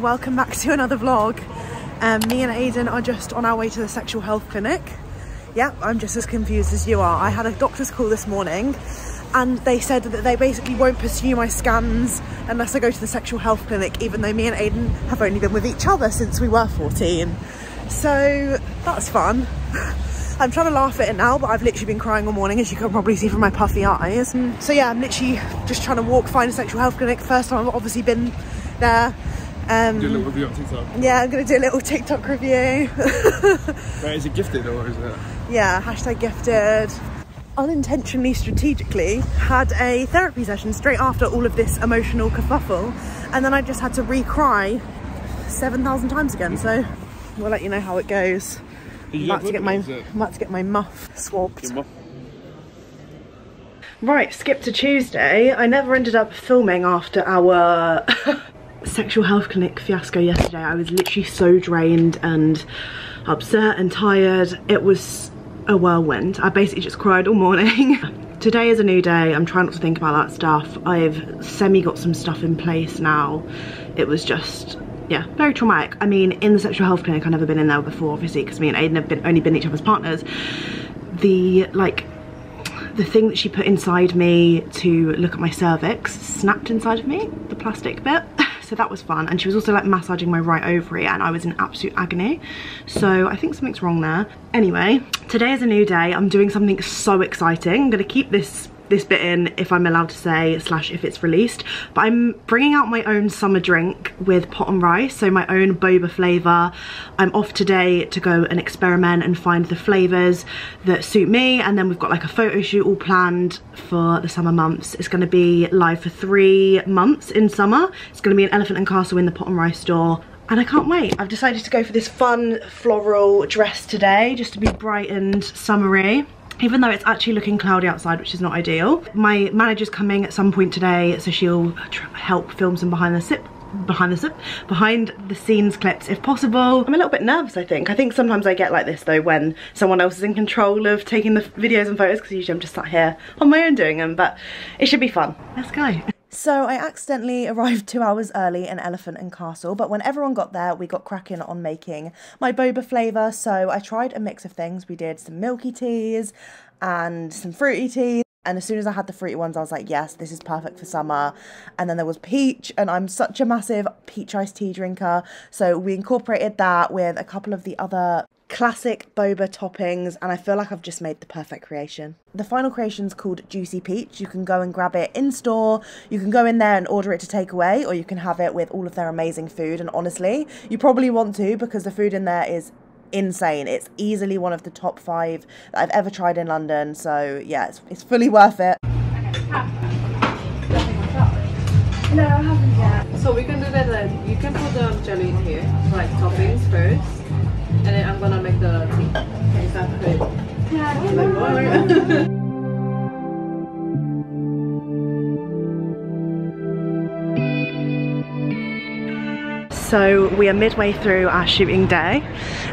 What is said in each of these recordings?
welcome back to another vlog. Um, me and Aiden are just on our way to the sexual health clinic. Yep, I'm just as confused as you are. I had a doctor's call this morning and they said that they basically won't pursue my scans unless I go to the sexual health clinic, even though me and Aiden have only been with each other since we were 14. So that's fun. I'm trying to laugh at it now, but I've literally been crying all morning, as you can probably see from my puffy eyes. So yeah, I'm literally just trying to walk, find a sexual health clinic. First time I've obviously been there. Um, Do a little review on TikTok. yeah, I'm gonna do a little TikTok review. Right, is it gifted or is it? yeah, hashtag gifted. Unintentionally, strategically, had a therapy session straight after all of this emotional kerfuffle, and then I just had to re-cry 7,000 times again. So we'll let you know how it goes. I'm about to get my. I'm about to get my muff swabbed. Muff? Right, skip to Tuesday. I never ended up filming after our sexual health clinic fiasco yesterday. I was literally so drained and upset and tired. It was a whirlwind. I basically just cried all morning. Today is a new day. I'm trying not to think about that stuff. I've semi got some stuff in place now. It was just yeah, very traumatic. I mean, in the sexual health clinic, I've never been in there before, obviously, because me and Aiden have been, only been each other's partners. The, like, the thing that she put inside me to look at my cervix snapped inside of me, the plastic bit. So that was fun. And she was also like massaging my right ovary and I was in absolute agony. So I think something's wrong there. Anyway, today is a new day. I'm doing something so exciting. I'm gonna keep this this bit in if I'm allowed to say slash if it's released. But I'm bringing out my own summer drink with pot and rice so my own boba flavour I'm off today to go and experiment and find the flavours that suit me and then we've got like a photo shoot all planned for the summer months. It's going to be live for three months in summer. It's going to be an elephant and castle in the pot and rice store and I can't wait. I've decided to go for this fun floral dress today just to be bright and summery even though it's actually looking cloudy outside which is not ideal. My manager's coming at some point today so she'll help film some behind the sip behind the sip behind the scenes clips if possible. I'm a little bit nervous i think. I think sometimes i get like this though when someone else is in control of taking the videos and photos because usually i'm just sat here on my own doing them but it should be fun. Let's go so I accidentally arrived two hours early in Elephant and Castle, but when everyone got there, we got cracking on making my boba flavour. So I tried a mix of things. We did some milky teas and some fruity teas. And as soon as I had the fruity ones, I was like, yes, this is perfect for summer. And then there was peach, and I'm such a massive peach iced tea drinker. So we incorporated that with a couple of the other classic boba toppings and I feel like I've just made the perfect creation. The final creation is called Juicy Peach. You can go and grab it in store, you can go in there and order it to take away or you can have it with all of their amazing food and honestly, you probably want to because the food in there is insane. It's easily one of the top five that I've ever tried in London so yeah, it's, it's fully worth it. No, I haven't yet. So we can do that then. You can put the jelly in here, like toppings first. And then I'm gonna make the tea. Is that good? Yeah, So we are midway through our shooting day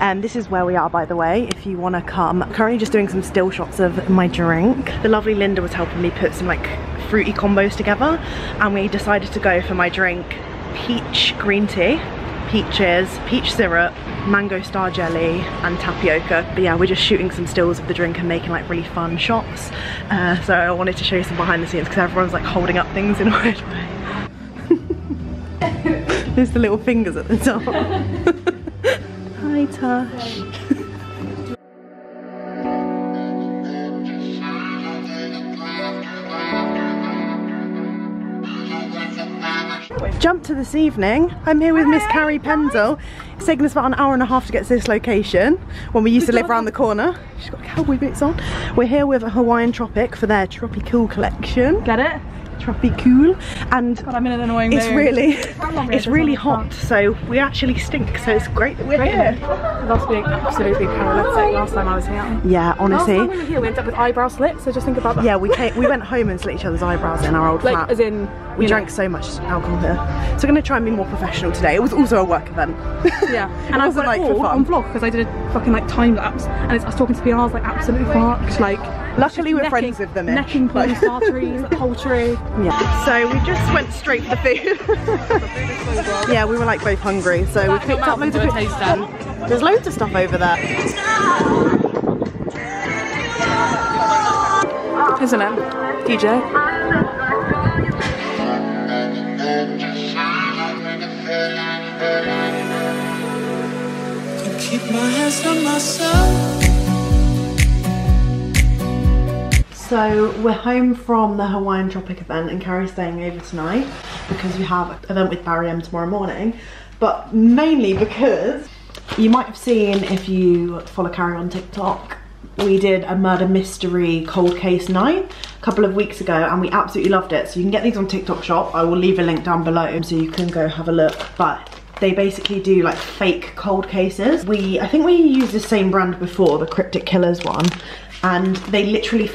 and this is where we are by the way if you want to come. I'm currently just doing some still shots of my drink. The lovely Linda was helping me put some like fruity combos together and we decided to go for my drink peach green tea peaches, peach syrup, mango star jelly and tapioca. But yeah, we're just shooting some stills of the drink and making like really fun shots. Uh, so I wanted to show you some behind the scenes because everyone's like holding up things in a weird way. There's the little fingers at the top. Hi Tash. Jump to this evening. I'm here with Miss Carrie Pendle. It's taken us about an hour and a half to get to this location when we used to live around the corner. She's got cowboy boots on. We're here with a Hawaiian Tropic for their Tropicool collection. Get it? Tropicool. And God, I'm in an annoying it's mood. really, it's really hot. So we actually stink. So it's great that we're Great, here. Lost being absolutely paralytic last time I was here. Yeah, Last honestly. time we were here, we ended up with eyebrow slits, so just think about that. Yeah, we came, we went home and slit each other's eyebrows in our old Like, flat. as in, we drank know. so much alcohol here. So we're going to try and be more professional today. It was also a work event. Yeah, and I wasn't like, oh, fun. on vlog because I did a fucking like time lapse, and it's was talking to PR. I was like, absolutely fucked. Like, Luckily, we're Necking- friends with them. Eh? Necking police arteries, poultry. Yeah. So we just went straight for the food. yeah, we were like both hungry, so we picked up loads of food. There's loads of stuff over there. Isn't it? DJ. keep my hands on myself. So we're home from the Hawaiian Tropic event and Carrie's staying over tonight because we have an event with Barry M tomorrow morning. But mainly because you might have seen if you follow Carrie on TikTok, we did a murder mystery cold case night a couple of weeks ago and we absolutely loved it. So you can get these on TikTok shop. I will leave a link down below so you can go have a look. But they basically do like fake cold cases. We, I think we used the same brand before, the Cryptic Killers one, and they literally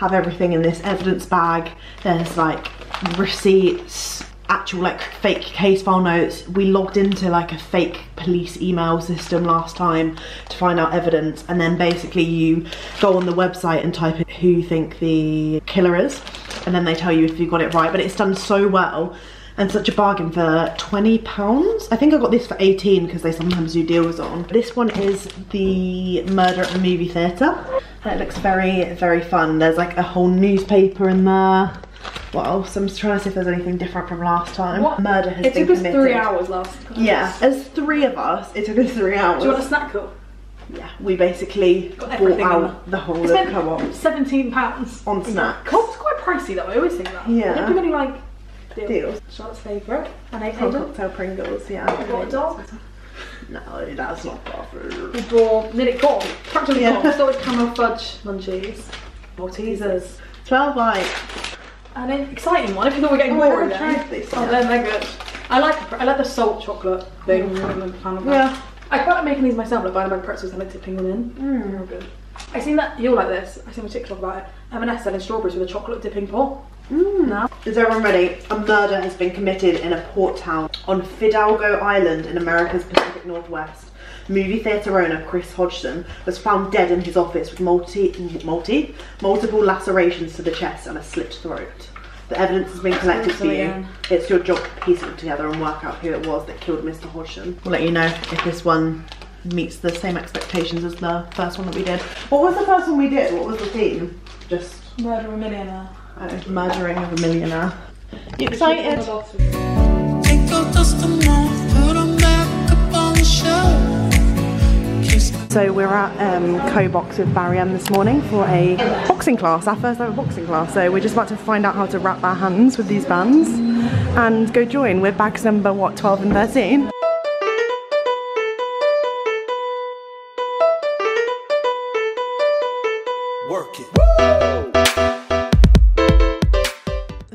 have everything in this evidence bag. There's like receipts, actual like fake case file notes. We logged into like a fake police email system last time to find out evidence and then basically you go on the website and type in who you think the killer is and then they tell you if you got it right but it's done so well and such a bargain for 20 pounds i think i got this for 18 because they sometimes do deals on this one is the murder at the movie theatre it looks very very fun there's like a whole newspaper in there what else i'm just trying to see if there's anything different from last time What? murder has It been took us committed three hours last. time. yeah as three of us it took us three hours Do you want a snack yeah we basically bought out the whole I of co-op seventeen pounds on snacks Co-op's quite pricey though. I always think that. Yeah. Don't do many like deals. Charlotte's favourite. And I cocktail Pringles, I yeah. bought a dog. No, that's not proper. We bought nearly gone. Practically Yeah. gone. Started caramel fudge munchies. Maltesers. Twelve like. And an exciting one. If you thought we were getting Oh, more tried this Oh, yet. they're good. I like I like the salt chocolate thing. I'm a fan of that. Yeah. I quite like making these myself, like buying of pretzels and like dipping them in. Mm. They're good. I seen that you'll like this. I seen a TikTok about it. M&S selling strawberries with a chocolate dipping pot. Mm. Now. Is everyone ready? A murder has been committed in a port town on Fidalgo Island in America's Pacific Northwest. Movie theatre owner Chris Hodgson was found dead in his office with multi, multi, multiple lacerations to the chest and a slit throat. The evidence has been collected for you. It's your job to piece it together and work out who it was that killed Mr. Hodgson. We'll let you know if this one meets the same expectations as the first one that we did. What was the first one we did? What was the theme? Just Murder a millionaire. Uh, murdering of a millionaire. You excited? Take your dust them off, put 'em back up on the shelf. Kiss me. So we're at um, KOBOX with Barry M this morning for a boxing class, our first ever boxing class. So we're just about to find out how to wrap our hands with these bands and go join. We're bags number, what, 12 and 13? Work it.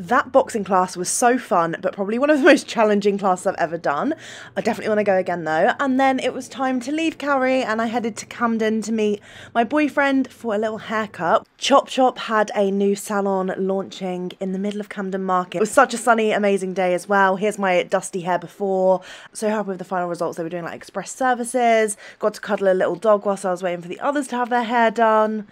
That boxing class was so fun, but probably one of the most challenging classes I've ever done. I definitely want to go again though. And then it was time to leave Carrie, and I headed to Camden to meet my boyfriend for a little haircut. Chop Chop had a new salon launching in the middle of Camden Market. It was such a sunny, amazing day as well. Here's my dusty hair before. So happy with the final results. They were doing like express services. Got to cuddle a little dog whilst I was waiting for the others to have their hair done.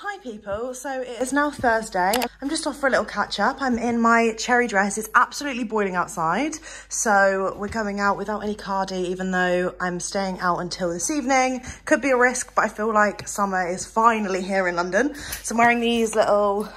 Hi people, so it is now Thursday. I'm just off for a little catch up. I'm in my cherry dress. It's absolutely boiling outside. So we're going out without any cardi, even though I'm staying out until this evening. Could be a risk, but I feel like summer is finally here in London. So I'm wearing these little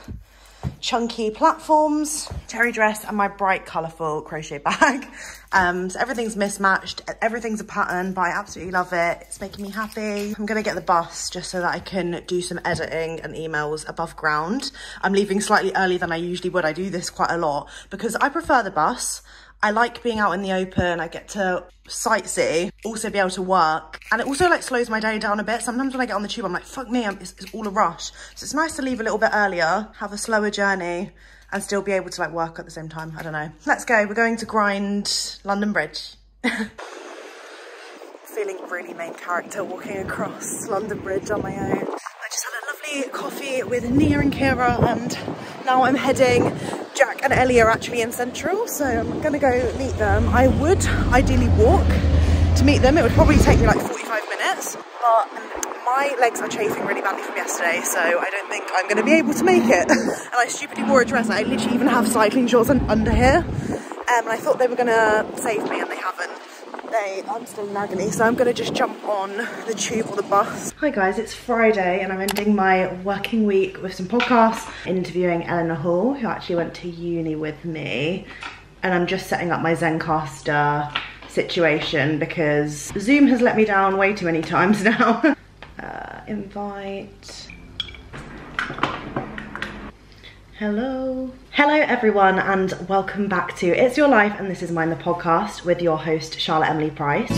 chunky platforms, cherry dress, and my bright, colourful crochet bag. Um, so everything's mismatched, everything's a pattern, but I absolutely love it. It's making me happy. I'm gonna get the bus just so that I can do some editing and emails above ground. I'm leaving slightly earlier than I usually would. I do this quite a lot because I prefer the bus. I like being out in the open. I get to sightsee, also be able to work. And it also like slows my day down a bit. Sometimes when I get on the tube, I'm like, fuck me, I'm, it's, it's all a rush. So it's nice to leave a little bit earlier, have a slower journey and still be able to like work at the same time. I don't know. Let's go. We're going to grind London Bridge. Feeling really main character walking across London Bridge on my own. I just had a coffee with Nia and Kira and now I'm heading, Jack and Ellie are actually in Central so I'm gonna go meet them. I would ideally walk to meet them. It would probably take me like 45 minutes but my legs are chafing really badly from yesterday, so I don't think I'm to be able to make it. and I stupidly wore a dress. I literally even have cycling shorts un- under here. Um, and I thought they were to save me, and they haven't. They, I'm still in agony, so I'm to just jump on the tube or the bus. Hi guys, it's Friday, and I'm ending my working week with some podcasts, interviewing Eleanor Hall, who actually went to uni with me. And I'm just setting up my Zencastr situation because Zoom has let me down way too many times now. uh, invite. Hello. Hello everyone and welcome back to It's Your Life and This Is Mine the podcast with your host Charlotte Emily Price.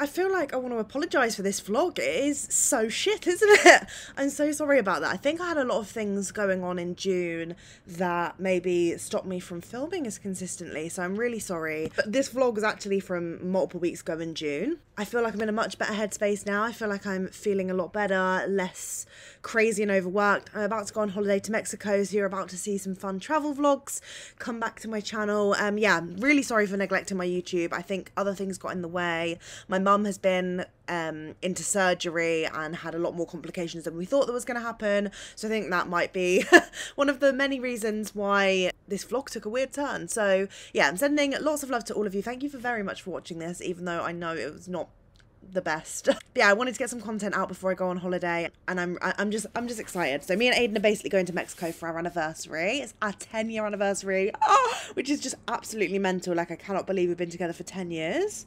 I feel like I want to apologise for this vlog. It is so shit, isn't it? I'm so sorry about that. I think I had a lot of things going on in June that maybe stopped me from filming as consistently, so I'm really sorry. But this vlog was actually from multiple weeks ago in June. I feel like I'm in a much better headspace now. I feel like I'm feeling a lot better, less crazy and overworked. I'm about to go on holiday to Mexico, so you're about to see some fun travel vlogs. Come back to my channel. Um, yeah, really sorry for neglecting my YouTube. I think other things got in the way. My mum has been um, into surgery and had a lot more complications than we thought that was going to happen. So I think that might be one of the many reasons why this vlog took a weird turn. So yeah, I'm sending lots of love to all of you. Thank you for very much for watching this, even though I know it was not the best. Yeah, I wanted to get some content out before I go on holiday, and I'm I'm just I'm just excited. So me and Aiden are basically going to Mexico for our anniversary. It's our 10 year anniversary, oh, which is just absolutely mental. Like I cannot believe we've been together for 10 years.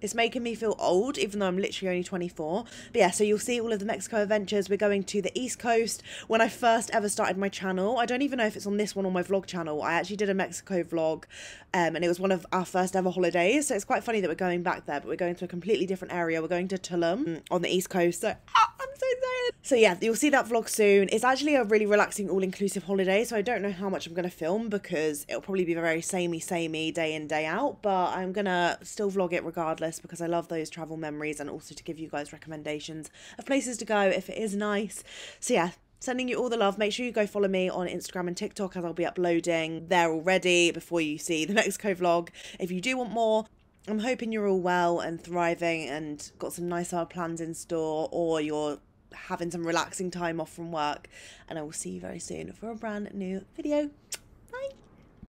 It's making me feel old, even though I'm literally only 24. But yeah, so you'll see all of the Mexico adventures. We're going to the East Coast. When I first ever started my channel, I don't even know if it's on this one or my vlog channel. I actually did a Mexico vlog, um, and it was one of our first ever holidays. So it's quite funny that we're going back there, but we're going to a completely different area. We're going to Tulum on the East Coast. So ah, I'm so excited. So yeah, you'll see that vlog soon. It's actually a really relaxing, all-inclusive holiday. So I don't know how much I'm going to film because it'll probably be a very samey, samey day in, day out. But I'm going to still vlog it regardless because I love those travel memories and also to give you guys recommendations of places to go if it is nice. So yeah, sending you all the love. Make sure you go follow me on Instagram and TikTok as I'll be uploading there already before you see the Mexico vlog. If you do want more, I'm hoping you're all well and thriving and got some nice hour plans in store or you're having some relaxing time off from work. And I will see you very soon for a brand new video.